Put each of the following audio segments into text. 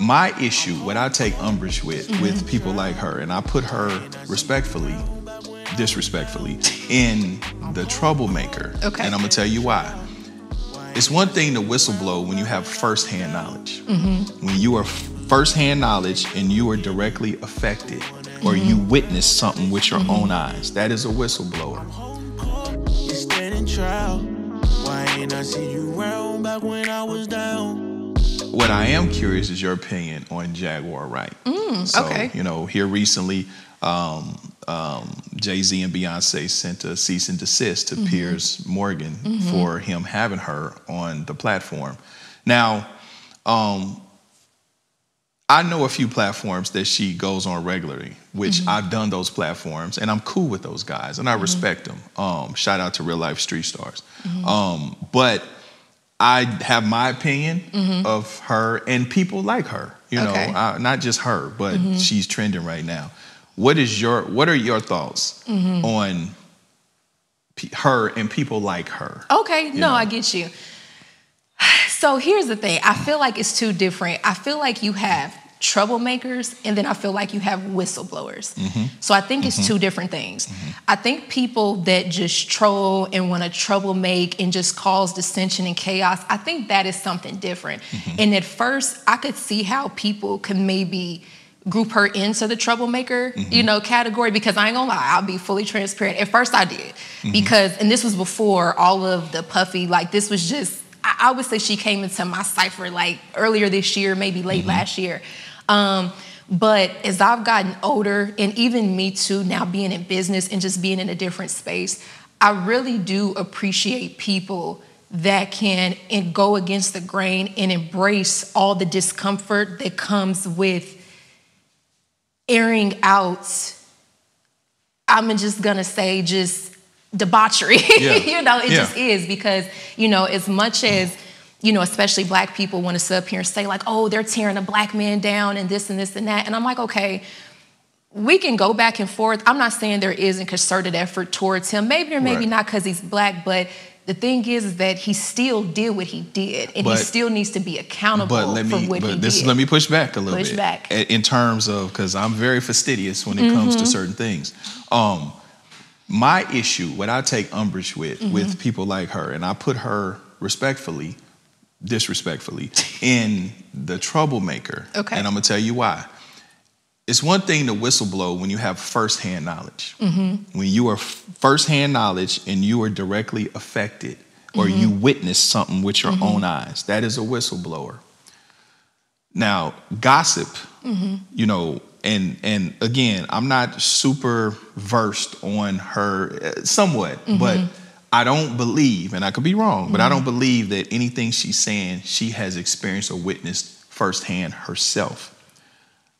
my issue, what I take umbrage with, Mm-hmm. with people like her, and I put her respectfully, disrespectfully, in the troublemaker. Okay. And I'm gonna tell you why. It's one thing to whistleblow when you have firsthand knowledge. Mm-hmm. When you are firsthand knowledge and you are directly affected, or you Mm-hmm. witness something with your own eyes, that is a whistleblower. You standing trial. Why ain't I see you round back when I was down? What I am curious is your opinion on Jaguar Wright. so, Mm, okay. you know, here recently, um, um, Jay Z and Beyonce sent a cease and desist to Mm-hmm. Piers Morgan for him having her on the platform. Now, um, I know a few platforms that she goes on regularly, which Mm-hmm. I've done those platforms, and I'm cool with those guys, and I respect them. Um, shout out to real life street stars. Mm-hmm. Um, but I have my opinion of her and people like her. You know, Mm-hmm. Okay. uh, not just her, but she's trending right now. What is your What are your thoughts Mm-hmm. on pe- her and people like her? Okay, no, know. I get you. So here's the thing. I feel like it's two different. I feel like you have troublemakers and then I feel like you have whistleblowers. Mm-hmm. So I think it's mm-hmm. two different things. Mm-hmm. I think people that just troll and want to trouble make and just cause dissension and chaos, I think that is something different. And at first, I could see how people could maybe group her into the troublemaker, you know, category because I ain't gonna lie, I'll be fully transparent. At first I did. Because and this was before all of the puffy, like this was just I, I would say she came into my cipher like earlier this year, maybe late last year. Um, but as I've gotten older, and even me too, now being in business and just being in a different space, I really do appreciate people that can and go against the grain and embrace all the discomfort that comes with airing out i'm just gonna say just debauchery Yeah. you know it Yeah. just is because you know as much as you know especially black people want to sit up here and say like oh they're tearing a black man down and this and this and that and i'm like okay we can go back and forth i'm not saying there isn't concerted effort towards him maybe or maybe Right. not because he's black but the thing is, is that he still did what he did and But- he still needs to be accountable But let for me, what he this did let me push back a little Push bit. back. In terms of because I'm very fastidious when it comes Mm-hmm. to certain things. Um, my issue, what I take umbrage with, Mm-hmm. with people like her, and I put her respectfully, disrespectfully, in the troublemaker. Okay. And I'm gonna tell you why. It's one thing to whistleblow when you have firsthand knowledge. Mm-hmm. When you are firsthand knowledge and you are directly affected, or Mm-hmm. you witness something with your own eyes, that is a whistleblower. Now, gossip, Mm-hmm. you know, and and again, I'm not super versed on her, uh, somewhat, Mm-hmm. but I don't believe, and I could be wrong, but I don't believe that anything she's saying she has experienced or witnessed firsthand herself.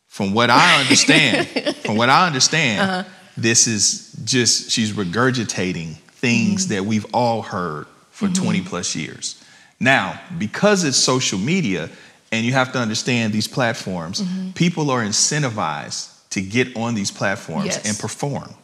From what I understand, from what I understand, Uh-huh. this is just she's regurgitating things Mm-hmm. that we've all heard for 20 plus years. Now, because it's social media, and you have to understand these platforms, Mm-hmm. people are incentivized to get on these platforms Yes. Mm-hmm. and perform.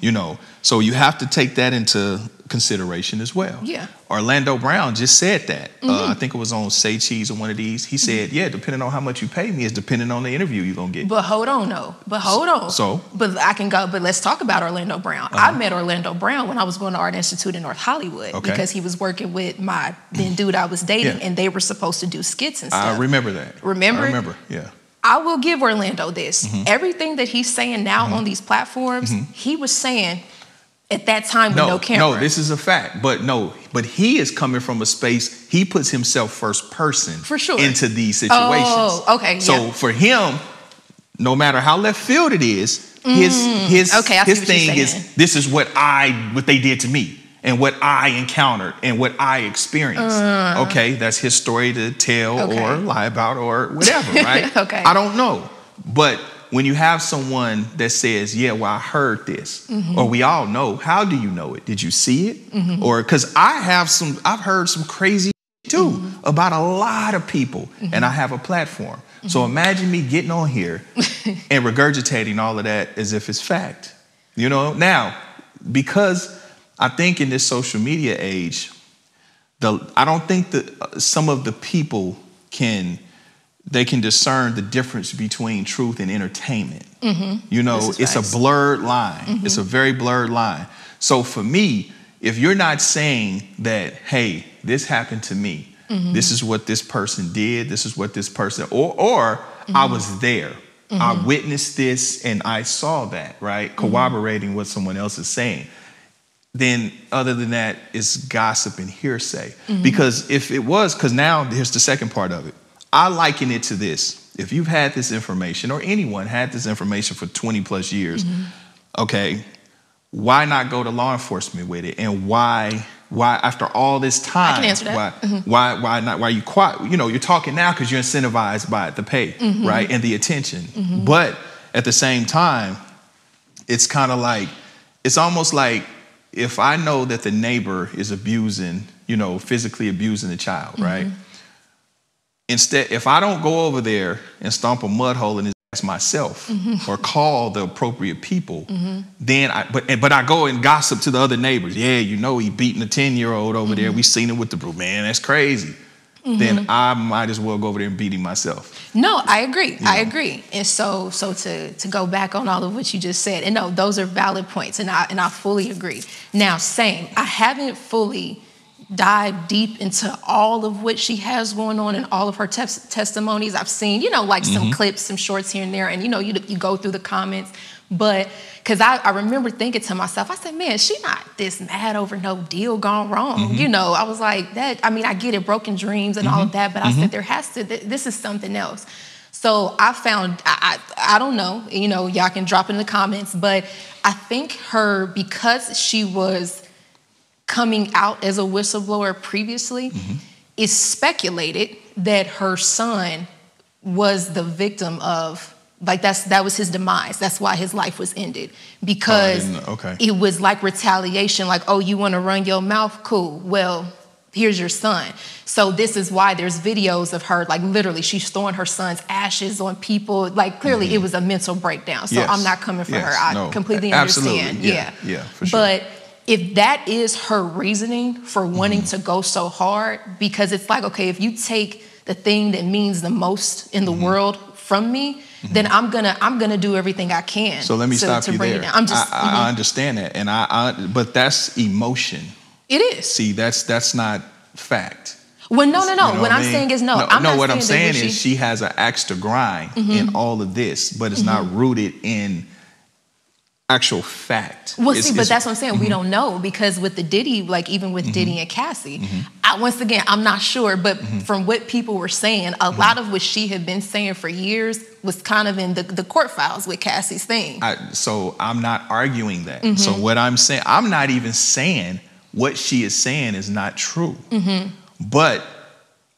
You know, so you have to take that into consideration as well. Yeah. Mm-hmm. Orlando Brown just said that. Uh, I think it was on Say Cheese or one of these. He said, "Yeah, depending on how much you pay me, is depending on the interview you're gonna get." But hold on, though. But hold on. So? Uh-huh. But I can go. But let's talk about Orlando Brown. I met Orlando Brown when I was going to Art Institute in North Hollywood Okay. because he was working with my then dude I was dating, Yeah. and they were supposed to do skits and stuff. I remember that. Remember? I remember. Yeah. I will give Orlando this. Mm-hmm. Everything that he's saying now on these platforms, he was saying at that time with no, No, camera. no, this is a fact. But no, but he is coming from a space. He puts himself first person For sure. into these situations. Oh, okay, So yeah. for him, no matter how left field it is, his his Mm, okay, his thing is this is what I what they did to me and what I encountered and what I experienced. okay, that's his story to tell Uh. Okay. or lie about or whatever, right? Okay. I don't know. But when you have someone that says, "Yeah, well, I heard this," Mm-hmm. or we all know, how do you know it? Did you see it? Or because I have some, I've heard some crazy too Mm-hmm. about a lot of people, and I have a platform. So Mm-hmm. imagine me getting on here and regurgitating all of that as if it's fact. You know, now because I think in this social media age, the I don't think that some of the people can they can discern the difference between truth and entertainment. You know, Mm-hmm. This is it's facts. Mm-hmm. a blurred line. It's a very blurred line. So for me, if you're not saying that, hey, this happened to me, Mm-hmm. this is what this person did, this is what this person, or or I Mm-hmm. was there. I witnessed this and I saw that, right? Mm-hmm. Corroborating what someone else is saying then other than that it's gossip and hearsay. Mm-hmm. Because if it was because now here's the second part of it. I liken it to this. If you've had this information or anyone had this information for 20 plus years mm-hmm. okay why not go to law enforcement with it? And why why after all this time answer that. why mm-hmm. why why not why you quiet you know you're talking now because you're incentivized by the pay right and the attention. But at the same time it's kind of like it's almost like if I know that the neighbor is abusing, you know, physically abusing the child, mm-hmm. right? Instead, if I don't go over there and stomp a mud hole in his ass myself mm-hmm. or call the appropriate people, mm-hmm. then I but but I go and gossip to the other neighbors. Yeah, you know he beating a 10-year-old over there. We seen him with the broom. Man, that's crazy. Then mm-hmm. I might as well go over there and beat him myself. No, I agree. I agree. And so so to to go back on all of what you just said, and no, those are valid points, and I and I fully agree. Now, same, I haven't fully dived deep into all of what she has going on and all of her tes- testimonies. I've seen, you know, like some mm-hmm. clips, some shorts here and there, and you know, you you go through the comments, but because I, I remember thinking to myself, I said, man, she not this mad over no deal gone wrong. Mm-hmm. You know, I was like, that, I mean, I get it, broken dreams and all mm-hmm. of that, but I said, mm-hmm. there has to, th- this is something else. So I found, I, I, I don't know, you know, y'all can drop in the comments, but I think her, because she was coming out as a whistleblower previously, it's speculated that her son was the victim of like that's that was his demise. That's why his life was ended because didn't. Okay. it was like retaliation. Like, oh, you want to run your mouth? Cool. Well, here's your son. So this is why there's videos of her like literally she's throwing her son's ashes on people. Like clearly it was a mental breakdown. So Mm-hmm. Yes. I'm not coming for Yes. her. I No. completely Absolutely. understand. Yeah. Yeah. Yeah, for sure. But if that is her reasoning for wanting Mm-hmm. to go so hard, because it's like, okay, if you take the thing that means the most in the Mm-hmm. world from me, then I'm gonna I'm gonna do everything I can. So let me to, stop to you there. I'm just I, I, mhm. I understand that, and I, I but that's emotion. it is. See, that's that's not fact. Well, no, no, no. You know what I'm mean? saying is no. No, I'm no, what I'm saying is she has an axe to grind Mm-hmm. in all of this, but it's not rooted in actual fact. Well, It's- see, but that's what I'm saying. We mm-hmm. don't know because with the Diddy, like even with mm-hmm. Diddy and Cassie, mm-hmm. I, once again, I'm not sure. But from what people were saying, a lot of what she had been saying for years was kind of in the, the court files with Cassie's thing. I, so I'm not arguing that. Mm-hmm. So what I'm saying, I'm not even saying what she is saying is not true. Mm-hmm. But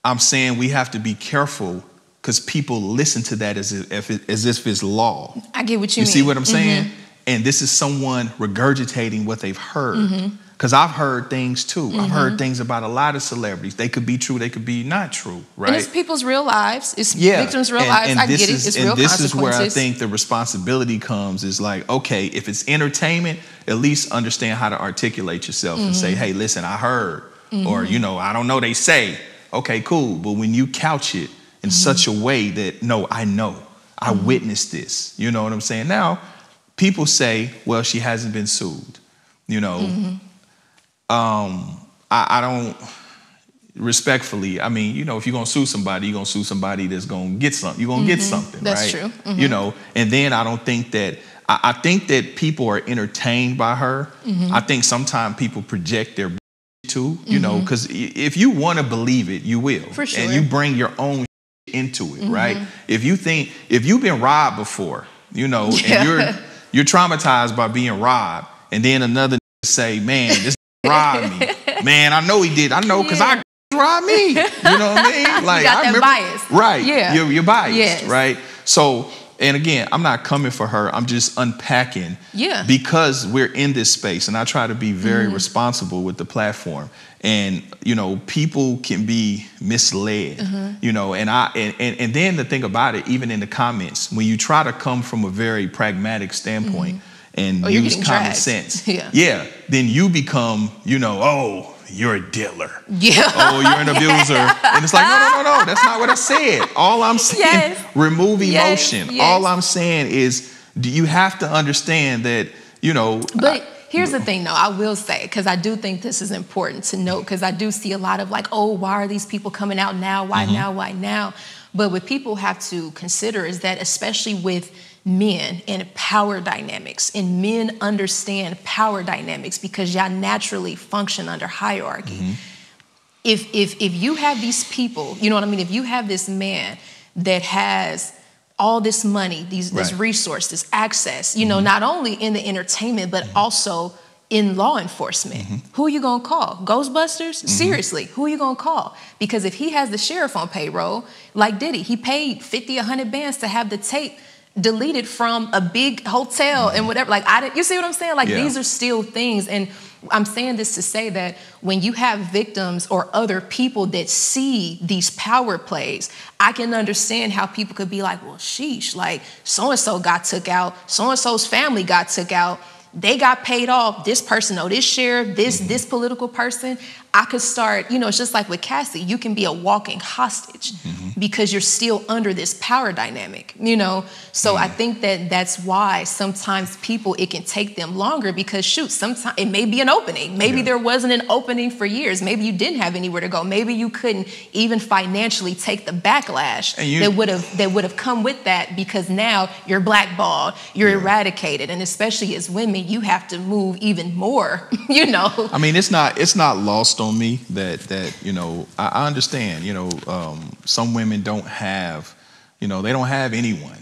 I'm saying we have to be careful because people listen to that as if, it, as if it's law. I get what you, You mean. You see what I'm saying? Mm-hmm. And this is someone regurgitating what they've heard. Because I've heard things too. I've heard things about a lot of celebrities. They could be true, they could be not true, right? And it's people's real lives. It's yeah. victims' real and, lives. and I get it. is- It's and real this is where I think the responsibility comes is like, okay, if it's entertainment, at least understand how to articulate yourself and Mm-hmm. say, hey, listen, I heard. Or, you know, I don't know, they say. Okay, cool. But when you couch it in Mm-hmm. such a way that, no, I know, I witnessed this. You know what I'm saying? Now, people say, well, she hasn't been sued. You know, Mm-hmm. um, I, I don't respectfully, I mean, you know, if you're gonna sue somebody, you're gonna sue somebody that's gonna get something. You're gonna get something, Mm-hmm. That's right? true. You know, and then I don't think that I, I think that people are entertained by her. Mm-hmm. I think sometimes people project their to, you know, because if you want to believe it, you will. Mm-hmm. For And you bring your own into it, right? Mm-hmm. If you think if you've been robbed before, you know, Yeah. and you're you're traumatized by being robbed, and then another say, "Man, this robbed me." Man, I know he did. I know because I robbed me. You know what I mean? Like got I that remember, bias. right? Yeah. you're, you're biased, Yes. right? So, and again, I'm not coming for her. I'm just unpacking. Yeah. Mm-hmm. Because we're in this space, and I try to be very responsible with the platform. And you know, people can be misled. Mm-hmm. You know, and I and, and and then the thing about it, even in the comments, when you try to come from a very pragmatic standpoint and Oh, use common dragged. sense, Yeah. yeah, then you become, you know, oh, you're a diddler. Yeah. Oh, you're an abuser. And it's like, no, no, no, no. That's not what I said. All I'm saying, Yes. remove emotion. yes. All I'm saying is, do you have to understand that, you know, But here's the thing, though, I will say, because I do think this is important to note, because I do see a lot of like, oh, why are these people coming out now? Why mm-hmm. now? Why now? But what people have to consider is that, especially with men and power dynamics, and men understand power dynamics because y'all naturally function under hierarchy. Mm-hmm. If, if, if you have these people, you know what I mean? If you have this man that has all this money, these this resource, this access, you know, mm-hmm. not only in the entertainment, but mm-hmm. also in law enforcement. Who are you gonna call? Ghostbusters? Seriously, who are you gonna call? Because if he has the sheriff on payroll, like Diddy, he paid 50, 100 bands to have the tape deleted from a big hotel and mm-hmm. whatever. Like, I didn't, you see what I'm saying? Like, Yeah. these are still things. And I'm saying this to say that when you have victims or other people that see these power plays, I can understand how people could be like, well, sheesh, like so and so got took out, so and so's family got took out. They got paid off. This person, oh, this sheriff, this mm-hmm. this political person. I could start, you know, it's just like with Cassie. You can be a walking hostage mm-hmm. because you're still under this power dynamic, you know. So I mm-hmm. think that that's why sometimes people it can take them longer because shoot, sometimes it may be an opening. Maybe Yeah. there wasn't an opening for years. Maybe you didn't have anywhere to go. Maybe you couldn't even financially take the backlash you- that would have that would have come with that because now you're blackballed, you're Yeah. eradicated, and especially as women, you have to move even more. you know. I mean, it's not it's not lost on me that that you know I, I understand. You know, um, some women don't have, you know, they don't have anyone.